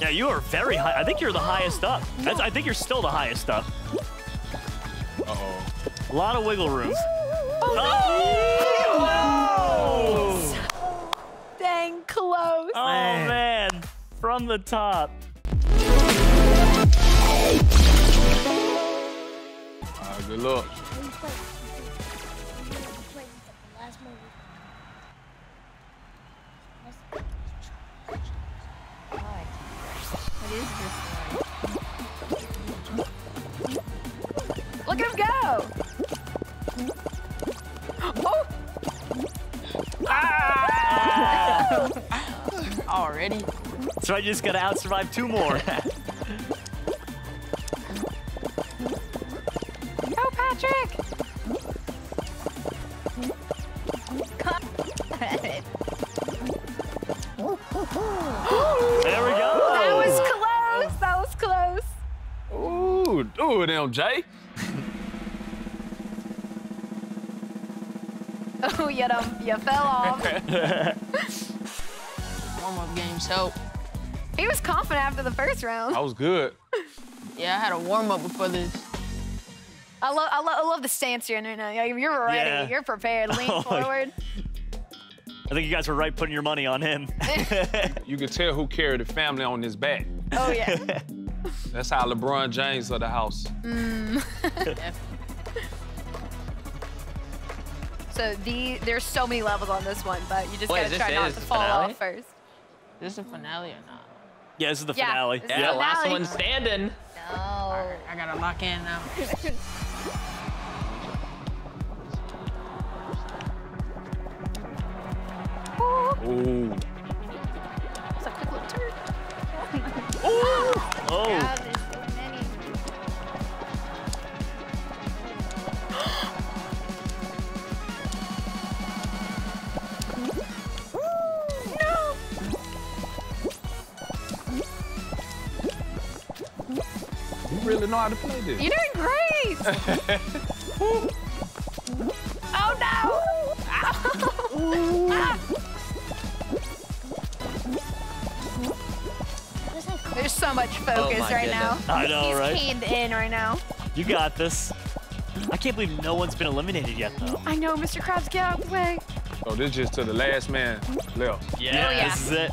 Yeah, you are very high. I think you're the highest up. That's, I think you're still the highest up. Uh-oh. A lot of wiggle room. Oh, oh Dang close. Oh man, from the top. All right, good luck. So I just gotta out survive two more. go Patrick. there we go. That was close. That was close. Ooh, ooh, damn, Jay. Oh, you done, you fell off. Warm-up games help. He was confident after the first round. I was good. Yeah, I had a warm-up before this. I love, I, lo- I love the stance you're in right now. You're ready. Yeah. You're prepared. Lean Oh, forward. I think you guys were right putting your money on him. You can tell who carried the family on his back. Oh yeah. That's how LeBron James of the house. Mm. so the there's so many levels on this one, but you just Wait, gotta try not to fall finale? off first. Is this a finale or not? Yeah, this is the Yeah, finale. is Yeah, the last one standing. No. I gotta lock in now. Ooh. Really know how to play this. You're doing great. oh no! Ah. There's so much focus my right now. I know, He's right? keyed in right now. You got this. I can't believe no one's been eliminated yet, though. I know, Mr. Krabs, get out of the way. So this is just to the last man left. Yeah, Oh, yeah. this is it.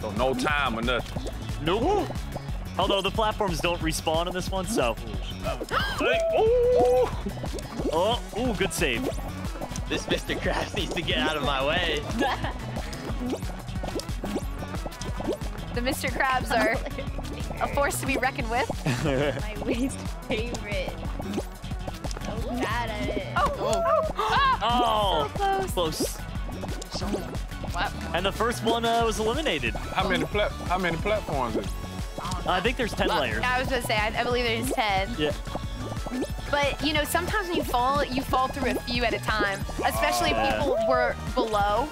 So no time or nothing. Nope. Although the platforms don't respawn in this one, so. Hey, ooh. Oh, ooh, good save. This Mr. Krabs needs to get out of my way. The Mr. Krabs are a force to be reckoned with. my least favorite. So bad at it. Oh, oh, oh, Oh, so close. close. So, platform. And the first one uh, was eliminated. How many plat how many platforms is I think there's 10 layers. I was gonna say, I, I believe there's 10. Yeah. But, you know, sometimes when you fall, you fall through a few at a time. Especially if Yeah. people were below.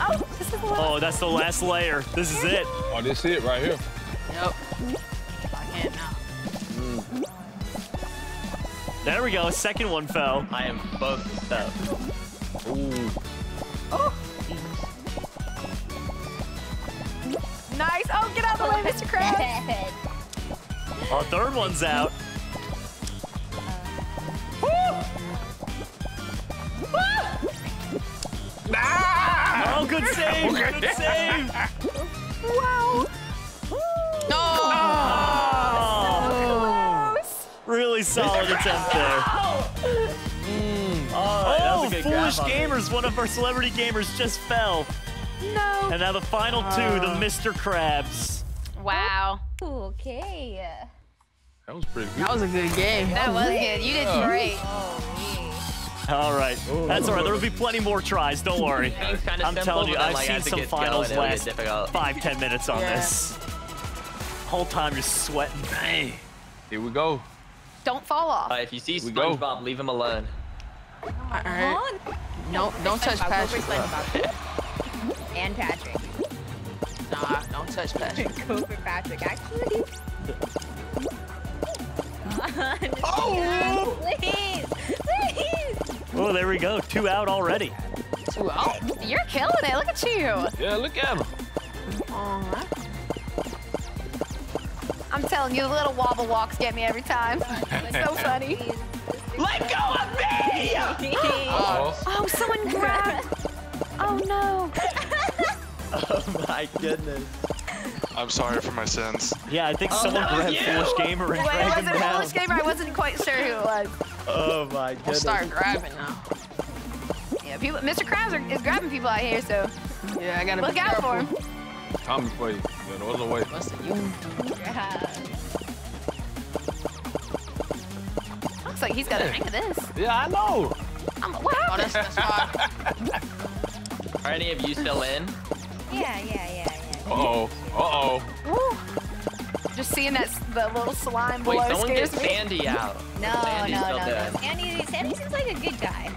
Oh, this is the last. Oh, that's the last layer. This is it. Oh, this it right here. Yep. Lock in now. There we go. Second one fell. I am focused up. Ooh. Oh. Nice. Oh, get out of the way, Mr. Krabs. Our third one's out. Oh, good save. Good save. wow. No! Ah. Oh, Close. really solid attempt there. Oh, that Oh, was a good foolish grab on me. gamers. One of our celebrity gamers just fell. No. And now the final two, the Mr. Krabs. Wow. Okay. That was pretty good. That was a good game. That was good. You did great. Oh, All right. That's all right. There will be plenty more tries. Don't worry. Kinda I'm simple, telling you, but then, I've like, seen some finals going, last difficult. five, ten minutes on Yeah. this. Whole time just sweating. Dang. Here we go. Don't fall off. Uh, if you see We go. SpongeBob, leave him alone. All right. No, don't touch Patrick. And Patrick. Nah, don't touch Patrick. Go for Patrick, actually. Oh! Please, please. Oh, there we go. Two out already. Two out. You're killing it. Look at you. Yeah, look at him. All right. I'm telling you, the little wobble walks get me every time. It's so funny. Let go of me! Uh-oh. Oh, someone grabbed. Oh no. Oh my goodness. I'm sorry for my sins. Yeah, I think Oh, someone grabbed! Foolish Gamer and Wait, dragged was him it down. Foolish Gamer? I wasn't quite sure who it was. Oh my goodness. We'll goodness. start grabbing now. Yeah, people. Mr. Krabs are, is grabbing people out here, so Yeah, I gotta look be out careful. for him. Coming for you. Yeah, the other way. What's the you? Looks like he's got a hang of this. Yeah, I know. Um, what Oh, happened? that's that's. Are any of you still in? Yeah, yeah, yeah, yeah. Uh-oh. Uh-oh. Woo. Just seeing that the little slime Wait, below someone get scares me. Sandy out. No, Sandy's no, no, dead. no. Sandy, Sandy seems like a good guy.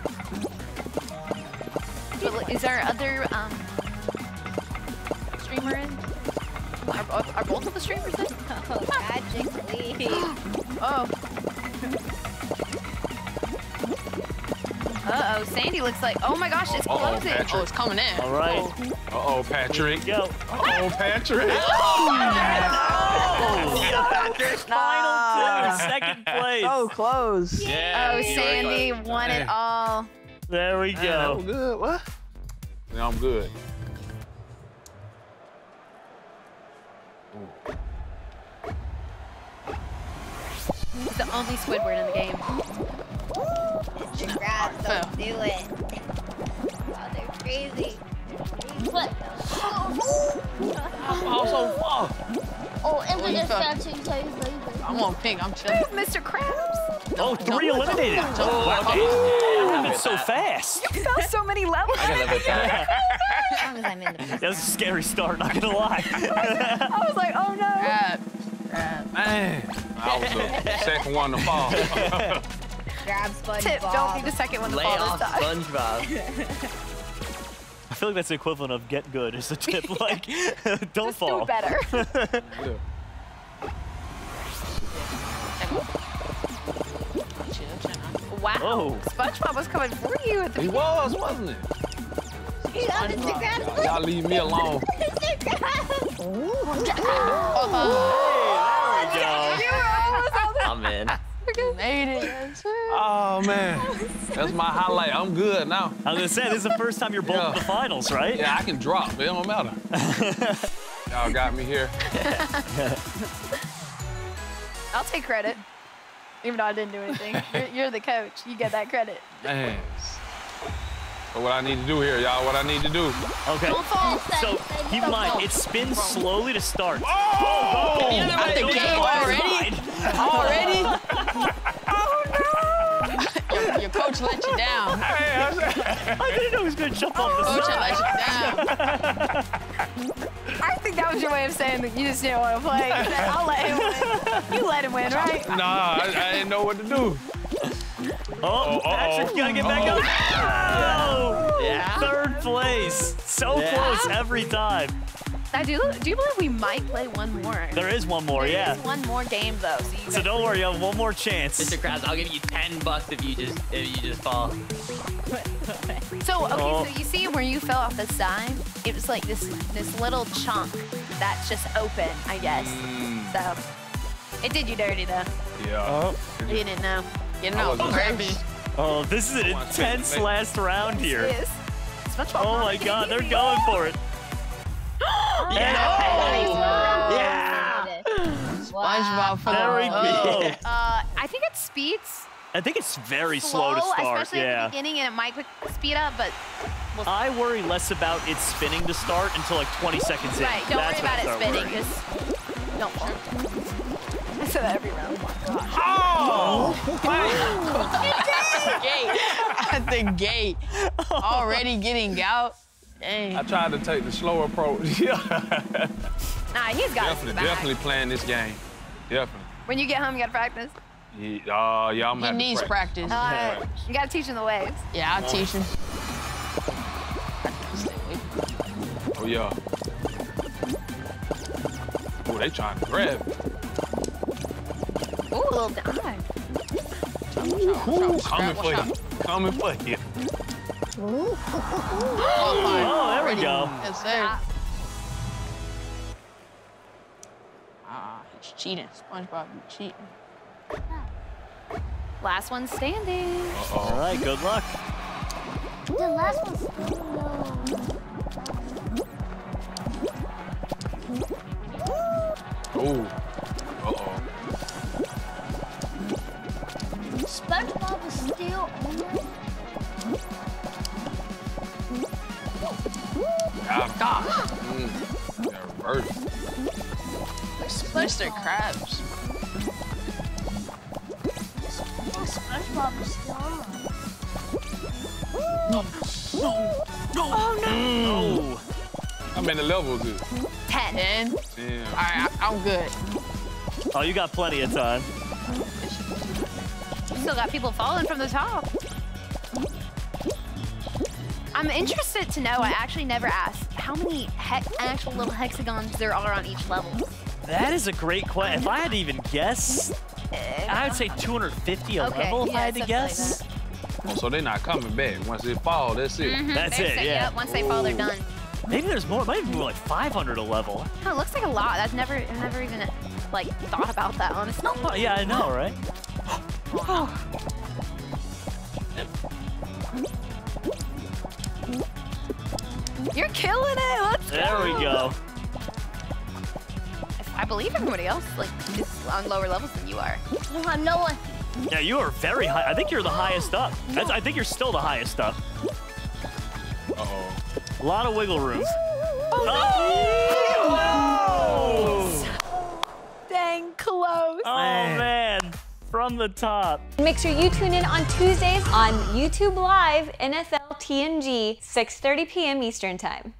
But Is our other um streamer in? Are, are, are both of the streamers in? Oh, magically. Oh. Oh, Sandy looks like. Oh my gosh, it's Uh-oh, closing. Patrick. Oh, it's coming in. All right. Oh. Uh-oh, Patrick. Go. Uh-oh, Patrick. Oh, Final two, second place. Oh, close. Yeah. Oh, Sandy right. won it all. There we Man, that was go. good. What? Yeah, I'm good. He's the only Squidward in the game. Mr. Krabs, don't do it. Oh, they're crazy. What? Also, fuck. Oh, and Oh, we you just felt- got to tell you later. I'm on pink. I'm chilling. Mr. Krabs. Oh, three no. eliminated. Oh, Wow, okay. Oh, That's so fast. You fell so many levels. I gotta live that. as long as I'm in the That was a scary start, not gonna lie. I was like, oh no. Grab. Grab. Man. I was the second one to fall. Grab SpongeBob. Tip, don't be the second one to Lay fall off this time. SpongeBob. I feel like that's the equivalent of get good as a tip. Like, don't Just fall. do better. Chill, chill. wow. Oh. SpongeBob was coming for you at the he was, wasn't it? You know, Mr. Krabs. Y'all leave me alone. Mr. Krabs. There we go. You were almost on the- I'm in. Made it. Oh, man. That's my highlight. I'm good now. I was gonna say, this is the first time you're both in the finals, right? Yeah, I can drop. It don't matter. Y'all got me here. I'll take credit. Even though I didn't do anything. You're, you're the coach. You get that credit. Man. So what I need to do here, y'all, what I need to do. Okay. Don't fall. So keep in mind, it spins slowly to start. Oh! At the game already? Already? Oh, no. Your, your coach let you down. Hey, I said- I didn't know he was gonna jump off the Coach side. let you down. I think that was your way of saying that you just didn't want to play. You I'll let him win. You let him win, right? nah, I, I didn't know what to do. Oh, Uh-oh. Patrick, gotta get back up. Oh! Yeah. Third place. So Yeah. close every time. I do. Do you believe we might play one more? There is one more, There yeah. is one more game though. So, you So don't worry, you have one more chance. Mr. Krabs, I'll give you 10 bucks if you just if you just fall. So okay, Oh. so you see where you fell off the side? It was like this this little chunk that's just open, I guess. Mm. So it did you dirty though. Yeah. Oh, You didn't know. You know, I was oh, this is an intense last round here. Yes. SpongeBob Oh my god, they're going for it. Yeah. SpongeBob for There the go. Uh, I think it speeds I think it's very slow, to start. especially at Yeah. the beginning, and it might speed up, but I worry less about it spinning to start until like 20 seconds in. right. Don't That's worry when I about it spinning. worrying. Just don't fall. I say that every round. gate. At the gate. Already getting out. Dang. I tried to take the slow approach. Yeah. Nah, he's got definitely, back. definitely playing this game. Definitely. When you get home, you gotta practice. Yeah, uh, yeah, I'm He having needs practice. Uh, you gotta teach him the ways. Yeah, I'll teach him. Oh yeah. Oh, they trying to grab. me. Ooh, a little dive. Ooh, coming for you. Coming for you. Oh, there we go. Yes, sir. Ah, he's cheating. SpongeBob, you cheating. Last one standing. All right, good luck. The last one's still low. Oh. How many levels is it? Ten. Ten. All right, I, I'm good. Oh, you got plenty of time. Still got people falling from the top. I'm interested to know, I actually never asked, how many he actual little hexagons there are on each level. That is a great question. If I had to even guess, I would say 250 a Okay, level if yeah, I had to something like guess. Oh, so they're not coming back. Once they fall, that's it. Mhm, That's they're it, set- yeah. Yep, once they fall, they're done. Maybe there's more. It might even be like 500 a level. Oh, it looks like a lot. I've never, I've never even like thought about that, honestly. Oh, yeah, I know, right? You're killing it. Let's There go. we go. I believe everybody else like is on lower levels than you are. No, I'm no one. Yeah, you are very high. I think you're the highest up. That's, I think you're still the highest up. Uh-oh. A lot of wiggle room. Oh! oh Dang close. Oh, man. From the top. Make sure you tune in on Tuesdays on YouTube Live NFL TNG, 6:30 p.m. Eastern Time.